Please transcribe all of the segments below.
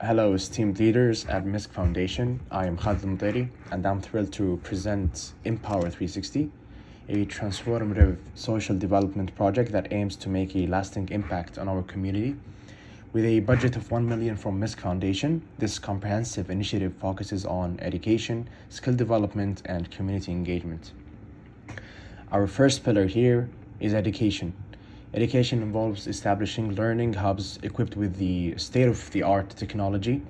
Hello, esteemed leaders at Misk Foundation. I am Khaled Mutairy, and I'm thrilled to present Empower 360, a transformative social development project that aims to make a lasting impact on our community. With a budget of 1 million from Misk Foundation, this comprehensive initiative focuses on education, skill development, and community engagement. Our first pillar here is education. Education involves establishing learning hubs equipped with the state of the art technology.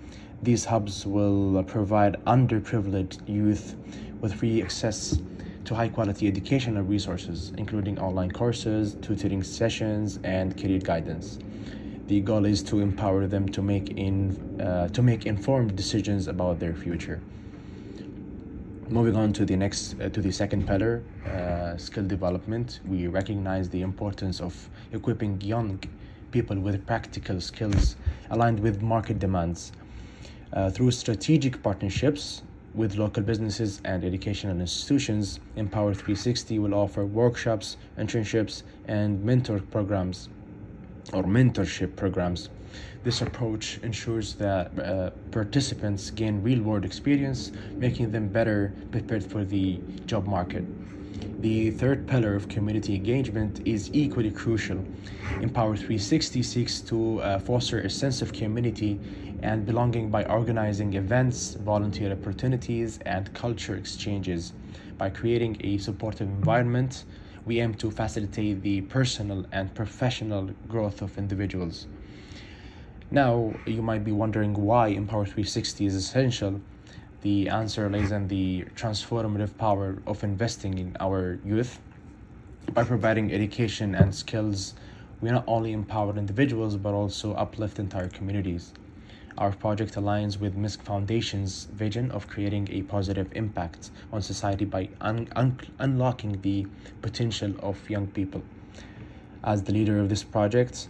These hubs will provide underprivileged youth with free access to high quality educational resources, including online courses, tutoring sessions, and career guidance. The goal is to empower them to make, in, uh, to make informed decisions about their future. Moving on to the next, uh, to the second pillar, uh, skill development. We recognize the importance of equipping young people with practical skills aligned with market demands. Uh, through strategic partnerships with local businesses and educational institutions, Empower 360 will offer workshops, internships, and mentor programs or mentorship programs this approach ensures that uh, participants gain real world experience, making them better prepared for the job market. The third pillar of community engagement is equally crucial. Empower 360 seeks to uh, foster a sense of community and belonging by organizing events, volunteer opportunities, and culture exchanges. By creating a supportive environment, we aim to facilitate the personal and professional growth of individuals. Now, you might be wondering why Empower 360 is essential. The answer lies in the transformative power of investing in our youth. By providing education and skills, we not only empower individuals but also uplift entire communities. Our project aligns with Misk Foundation's vision of creating a positive impact on society by un- un- unlocking the potential of young people. As the leader of this project,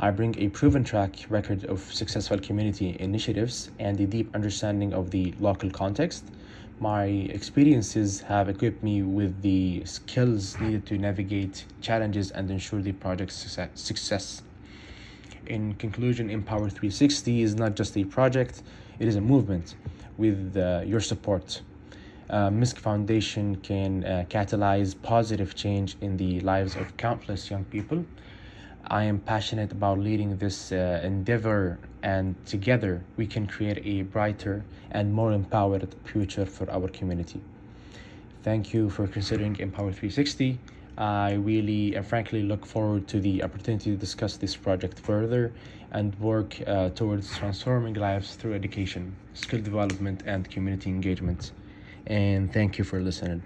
I bring a proven track record of successful community initiatives and a deep understanding of the local context. My experiences have equipped me with the skills needed to navigate challenges and ensure the project's success. In conclusion, Empower 360 is not just a project, it is a movement with uh, your support. Uh, Misk Foundation can uh, catalyze positive change in the lives of countless young people I am passionate about leading this uh, endeavor, and together we can create a brighter and more empowered future for our community. Thank you for considering Empower 360. I really and frankly look forward to the opportunity to discuss this project further and work uh, towards transforming lives through education, skill development, and community engagement. And thank you for listening.